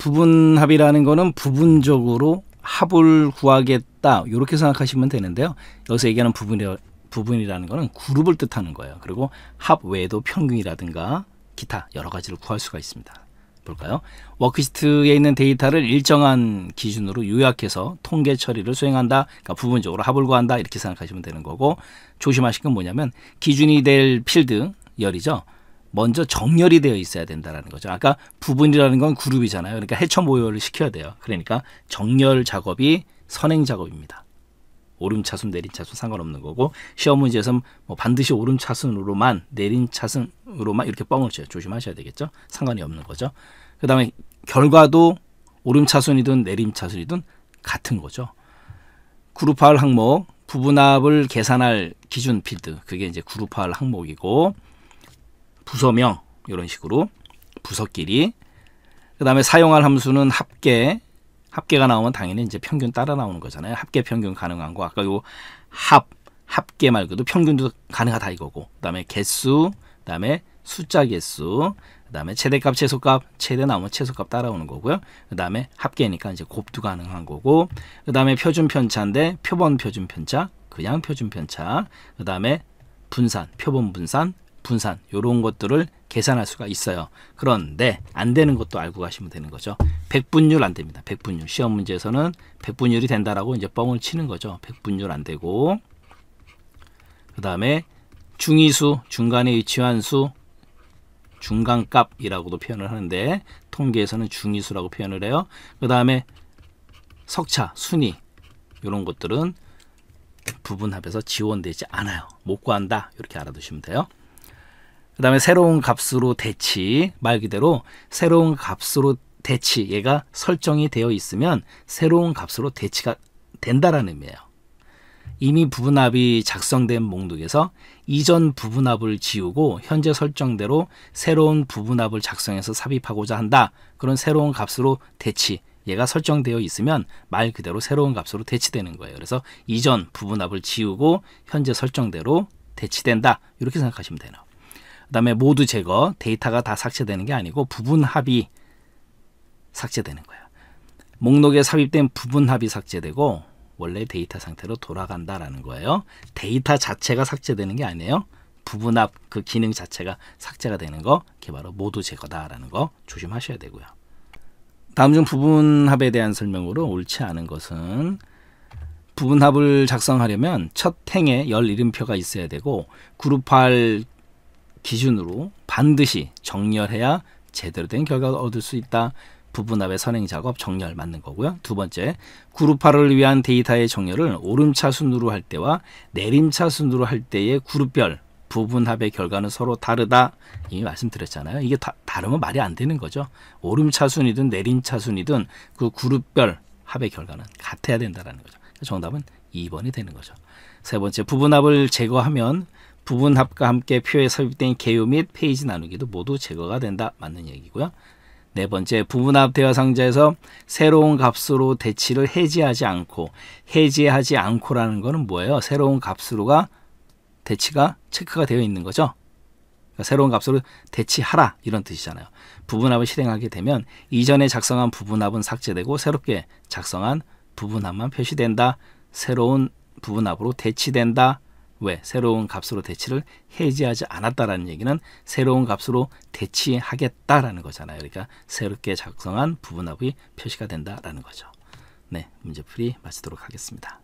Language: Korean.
부분합이라는 거는 부분적으로 합을 구하겠다 이렇게 생각하시면 되는데요. 여기서 얘기하는 부분이 부분이라는 거는 그룹을 뜻하는 거예요. 그리고 합 외에도 평균이라든가 기타 여러 가지를 구할 수가 있습니다. 볼까요? 워크시트에 있는 데이터를 일정한 기준으로 요약해서 통계 처리를 수행한다. 그러니까 부분적으로 합을 구한다. 이렇게 생각하시면 되는 거고 조심하실 건 뭐냐면 기준이 될 필드 열이죠. 먼저 정렬이 되어 있어야 된다라는 거죠. 아까 부분이라는 건 그룹이잖아요. 그러니까 해처 모여를 시켜야 돼요. 그러니까 정렬 작업이 선행 작업입니다. 오름차순 내림차순 상관없는 거고 시험 문제에서는 뭐 반드시 오름차순으로만 내림차순으로만 이렇게 뻥을 쳐요. 조심하셔야 되겠죠. 상관이 없는 거죠. 그 다음에 결과도 오름차순이든 내림차순이든 같은 거죠. 그룹화할 항목 부분합을 계산할 기준 필드 그게 이제 그룹화할 항목이고 부서명 이런 식으로 부서끼리. 그 다음에 사용할 함수는 합계. 합계가 나오면 당연히 이제 평균 따라 나오는 거잖아요. 합계 평균 가능한 거. 아까 요 합 합계 말고도 평균도 가능하다 이거고. 그 다음에 개수 그 다음에 숫자 개수 그 다음에 최대값 최소값 최대 나오면 최소값 따라오는 거고요. 그 다음에 합계니까 이제 곱도 가능한 거고. 그 다음에 표준 편차인데 표본 표준 편차 그냥 표준 편차. 그 다음에 분산 표본 분산 분산 이런 것들을 계산할 수가 있어요. 그런데 안 되는 것도 알고 가시면 되는 거죠. 백분율 안 됩니다. 백분율 시험 문제에서는 백분율이 된다라고 이제 뻥을 치는 거죠. 백분율 안 되고 그 다음에 중위수 중간에 위치한 수 중간값이라고도 표현을 하는데 통계에서는 중위수라고 표현을 해요. 그 다음에 석차 순위 이런 것들은 부분 합에서 지원되지 않아요. 못 구한다 이렇게 알아두시면 돼요. 그 다음에 새로운 값으로 대치 말 그대로 새로운 값으로 대치 얘가 설정이 되어 있으면 새로운 값으로 대치가 된다라는 의미예요. 이미 부분합이 작성된 목록에서 이전 부분합을 지우고 현재 설정대로 새로운 부분합을 작성해서 삽입하고자 한다. 그런 새로운 값으로 대치 얘가 설정되어 있으면 말 그대로 새로운 값으로 대치되는 거예요. 그래서 이전 부분합을 지우고 현재 설정대로 대치된다. 이렇게 생각하시면 돼요. 그다음에 모두 제거 데이터가 다 삭제되는 게 아니고 부분 합이 삭제되는 거예요. 목록에 삽입된 부분 합이 삭제되고 원래 데이터 상태로 돌아간다라는 거예요. 데이터 자체가 삭제되는 게 아니에요. 부분 합 그 기능 자체가 삭제가 되는 거 그게 바로 모두 제거다라는 거 조심하셔야 되고요. 다음 중 부분 합에 대한 설명으로 옳지 않은 것은 부분 합을 작성하려면 첫 행에 열 이름표가 있어야 되고 그룹할 기준으로 반드시 정렬해야 제대로 된 결과를 얻을 수 있다. 부분합의 선행 작업 정렬 맞는 거고요. 두 번째, 그룹화를 위한 데이터의 정렬을 오름차 순으로 할 때와 내림차 순으로 할 때의 그룹별 부분합의 결과는 서로 다르다. 이미 말씀드렸잖아요. 이게 다, 다르면 말이 안 되는 거죠. 오름차 순이든 내림차 순이든 그 그룹별 합의 결과는 같아야 된다는 거죠. 정답은 2번이 되는 거죠. 세 번째, 부분합을 제거하면 부분합과 함께 표에 삽입된 개요 및 페이지 나누기도 모두 제거가 된다. 맞는 얘기고요. 네 번째, 부분합 대화 상자에서 새로운 값으로 대치를 해지하지 않고 해지하지 않고라는 것은 뭐예요? 새로운 값으로가 대치가 체크가 되어 있는 거죠. 그러니까 새로운 값으로 대치하라 이런 뜻이잖아요. 부분합을 실행하게 되면 이전에 작성한 부분합은 삭제되고 새롭게 작성한 부분합만 표시된다. 새로운 부분합으로 대치된다. 왜? 새로운 값으로 대치를 해지하지 않았다라는 얘기는 새로운 값으로 대치하겠다라는 거잖아요. 그러니까 새롭게 작성한 부분합이 표시가 된다라는 거죠. 네, 문제풀이 마치도록 하겠습니다.